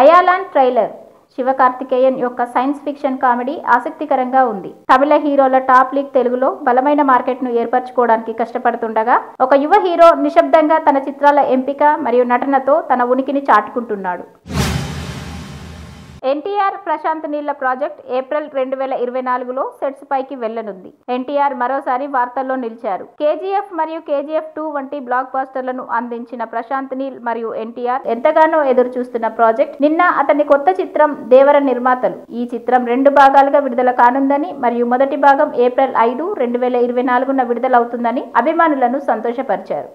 అయాలాన్ trailer Sivakarthikeyan యొక్క science fiction comedy ఆసక్తికరంగా ఉంది. తమిళ హీరోల టాప్ లీగ్ తెలుగులో బలమైన మార్కెట్ను ఏర్పరచుకోవడానికి కష్టపడుతుండగా ఒక యువ హీరో నిశ్శబ్దంగా తన చిత్రాల ఎంపిక మరియు నటనతో తన ఉనికిని చాటుకుంటున్నాడు. ఎన్టీఆర్ ప్రశాంత్ నీళ్ళ ప్రాజెక్ట్ ఏప్రిల్ రెండు వేల ఇరవై నాలుగులో సెట్స్ పైకి వెళ్ళనుంది ఎన్టీఆర్ మరోసారి వార్తల్లో నిలిచారు. కేజీఎఫ్ మరియు కేజీఎఫ్ టూ వంటి బ్లాక్ బాస్టర్లను అందించిన ప్రశాంత్ నీల్ మరియు ఎన్టీఆర్ ఎంతగానో ఎదురు చూస్తున్న ప్రాజెక్ట్. నిన్న అతని కొత్త చిత్రం దేవర నిర్మాతలు. ఈ చిత్రం రెండు భాగాలుగా విడుదల కానుందని మరియు మొదటి భాగం ఏప్రిల్ ఐదు రెండు వేల ఇరవై నాలుగున విడుదలవుతుందని అభిమానులను సంతోషపరిచారు.